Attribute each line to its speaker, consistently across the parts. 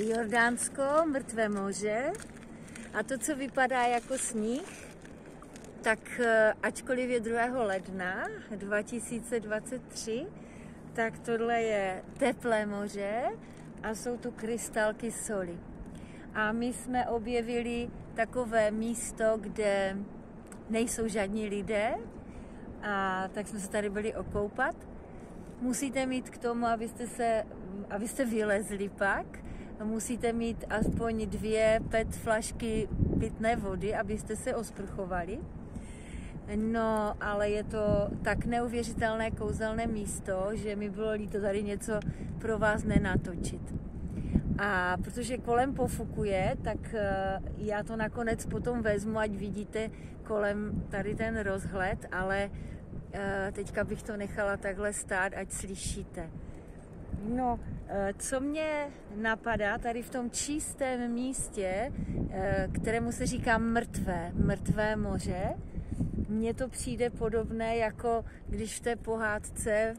Speaker 1: Jordánsko, mrtvé moře a to, co vypadá jako sníh, tak eh, ačkoliv je 2. ledna 2023, tak tohle je teplé moře a jsou tu krystalky soli. A my jsme objevili takové místo, kde nejsou žádní lidé, a tak jsme se tady byli okoupat. Musíte mít k tomu, abyste, se, abyste vylezli pak, musíte mít aspoň dvě PET flašky pitné vody, abyste se osprchovali. No, ale je to tak neuvěřitelné kouzelné místo, že mi bylo líto tady něco pro vás nenatočit. A protože kolem pofukuje, tak eh, já to nakonec potom vezmu, ať vidíte kolem tady ten rozhled, ale eh, teďka bych to nechala takhle stát, ať slyšíte. No, eh, co mě napadá tady v tom čistém místě, kterému se říká mrtvé, mrtvé moře, mně to přijde podobné, jako když v té pohádce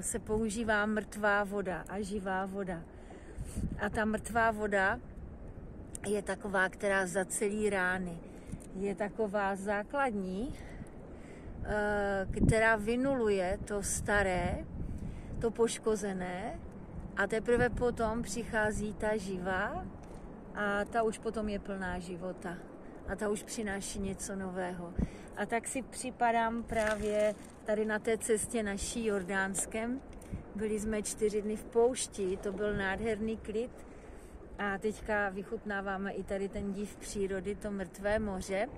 Speaker 1: se používá mrtvá voda a živá voda. A ta mrtvá voda je taková, která zacelí rány. Je taková základní, eh, která vynuluje to staré, to poškozené a teprve potom přichází ta živá a ta už potom je plná života a ta už přináší něco nového. A tak si připadám právě tady na té cestě naší Jordánskem, byli jsme čtyři dny v poušti, to byl nádherný klid a teďka vychutnáváme i tady ten div přírody, to mrtvé moře.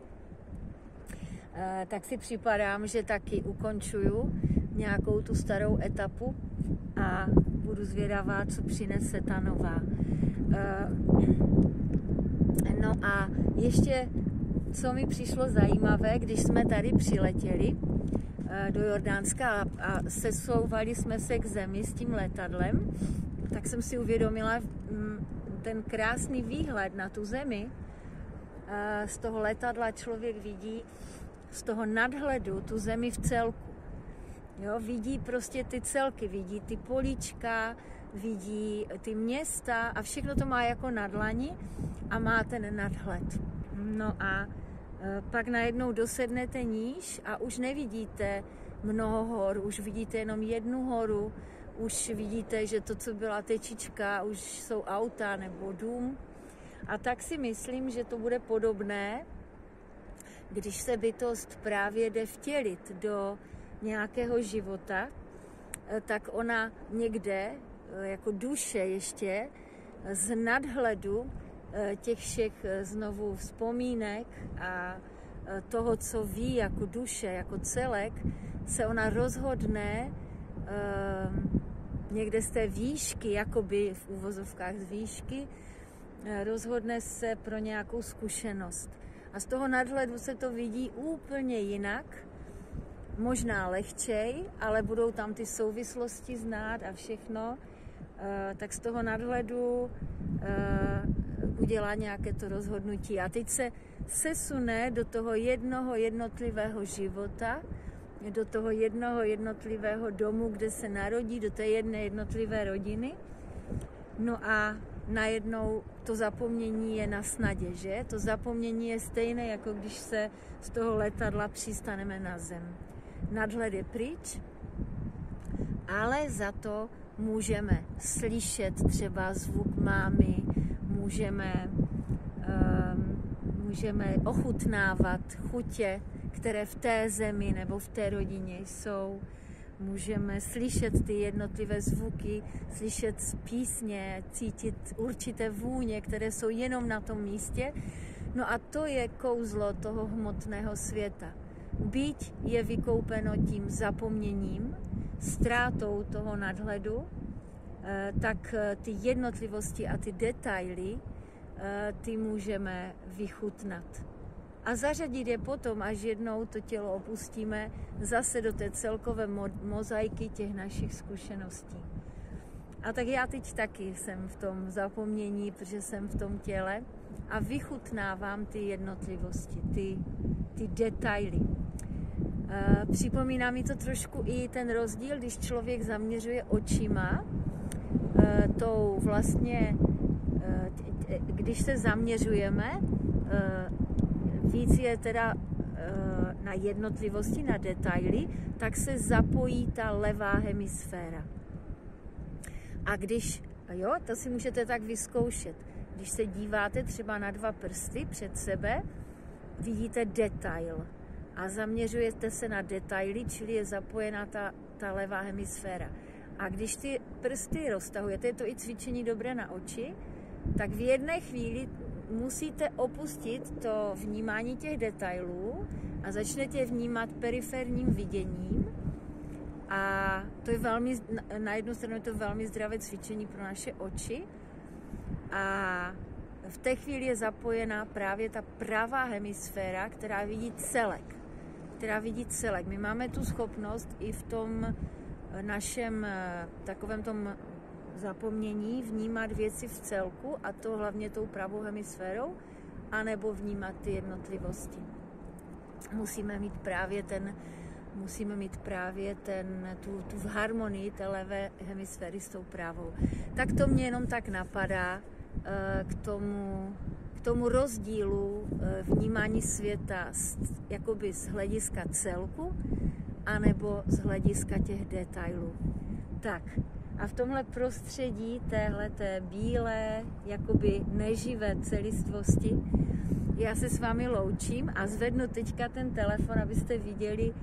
Speaker 1: E, tak si připadám, že taky ukončuju nějakou tu starou etapu a budu zvědavá, co přinese ta nová. E, no a ještě, co mi přišlo zajímavé, když jsme tady přiletěli, Eh, do Jordánska a, a sesouvali jsme se k zemi s tím letadlem, tak jsem si uvědomila mm, ten krásný výhled na tu zemi. Eh, z toho letadla člověk vidí z toho nadhledu tu zemi v celku. Jo, vidí prostě ty celky, vidí ty políčka, vidí ty města a všechno to má jako nadlani a má ten nadhled. No a Eh, pak najednou dosednete níž a už nevidíte mnoho hor, už vidíte jenom jednu horu, už vidíte, že to, co byla tečička, už jsou auta nebo dům. A tak si myslím, že to bude podobné, když se bytost právě jde vtělit do nějakého života, eh, tak ona někde, eh, jako duše ještě, z nadhledu Eh, těch všech eh, znovu vzpomínek a eh, toho, co ví jako duše, jako celek, se ona rozhodne někde z té výšky, jakoby v úvozovkách z výšky, rozhodne se pro nějakou zkušenost. A z toho nadhledu se to vidí úplně jinak, možná lehčej, ale budou tam ty souvislosti znát a všechno. Tak z toho nadhledu udělá nějaké to rozhodnutí. A teď se sesune do toho jednoho jednotlivého života, do toho jednoho jednotlivého domu, kde se narodí, do té jedné jednotlivé rodiny. No a najednou to zapomnění je na snadě, že? To zapomnění je stejné, jako když se z toho letadla přistaneme na zem. Nadhled je pryč, ale za to můžeme slyšet třeba zvuk mámy, můžeme, um, můžeme ochutnávat chutě, které v té zemi nebo v té rodině jsou. Můžeme slyšet ty jednotlivé zvuky, slyšet písně, cítit určité vůně, které jsou jenom na tom místě. No a to je kouzlo toho hmotného světa. Byť je vykoupeno tím zapomněním, ztrátou toho nadhledu, Eh, tak eh, ty jednotlivosti a ty detaily eh, ty můžeme vychutnat. A zařadit je potom, až jednou to tělo opustíme, zase do té celkové mozaiky těch našich zkušeností. A tak já teď taky jsem v tom zapomnění, protože jsem v tom těle a vychutnávám ty jednotlivosti, ty, ty detaily. Připomíná mi to trošku i ten rozdíl, když člověk zaměřuje očima Eh, tou vlastně když se zaměřujeme, víc je teda na jednotlivosti, na detaily, tak se zapojí ta levá hemisféra. A když, jo, to si můžete tak vyzkoušet, když se díváte třeba na dva prsty před sebe, vidíte detail a zaměřujete se na detaily, čili je zapojená ta, ta levá hemisféra. A když ty prsty roztahujete, je to i cvičení dobré na oči, tak v jedné chvíli musíte opustit to vnímání těch detailů a začnete vnímat periferním viděním. A to je velmi, na jednu stranu je to velmi zdravé cvičení pro naše oči. A v té chvíli je zapojená právě ta pravá hemisféra, která vidí celek. Která vidí celek. My máme tu schopnost i v tom našem eh, takovém tom zapomnění vnímat věci v celku a to hlavně tou pravou hemisférou, anebo vnímat ty jednotlivosti. Musíme mít právě ten, musíme mít právě ten, tu, tu harmonii té levé hemisféry s tou pravou. Tak to mě jenom tak napadá eh, k tomu, k tomu rozdílu eh, vnímání světa jakoby z hlediska celku anebo z hlediska těch detailů. Tak, a v tomhle prostředí téhle té bílé, jakoby neživé celistvosti, já se s vámi loučím a zvednu teďka ten telefon, abyste viděli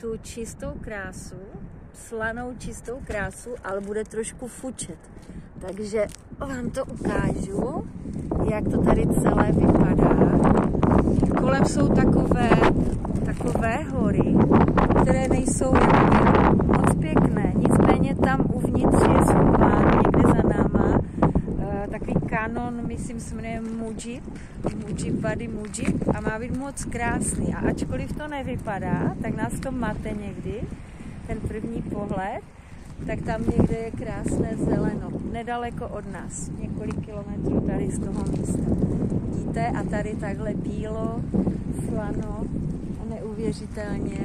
Speaker 1: tu čistou krásu, slanou čistou krásu, ale bude trošku fučet. Takže vám to ukážu, jak to tady celé vypadá. Kolem jsou takové, takové hory, které nejsou moc pěkné. Nicméně tam uvnitř je schováno někde za náma uh, takový kanon, myslím se jmenuje Mujib, Mujib Bady Mujib a má být moc krásný. A ačkoliv to nevypadá, tak nás to mate někdy, ten první pohled, tak tam někde je krásné zeleno, nedaleko od nás, několik kilometrů tady z toho místa. Vidíte? A tady takhle bílo, slano a neuvěřitelně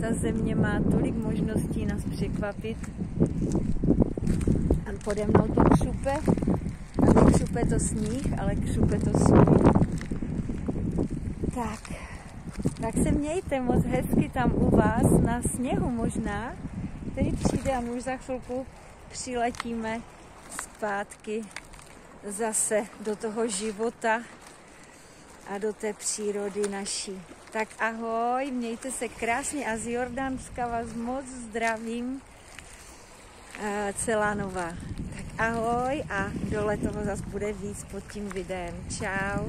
Speaker 1: ta země má tolik možností nás překvapit. A pode mnou to křupe, a nekřupe to sníh, ale křupe to sníh. Tak, tak se mějte moc hezky tam u vás, na sněhu možná, který přijde a my už za chvilku přiletíme zpátky zase do toho života a do té přírody naší. Tak ahoj, mějte se krásně a z Jordánska vás moc zdravím. Celá nová. Tak ahoj a dole toho zase bude víc pod tím videem. Čau.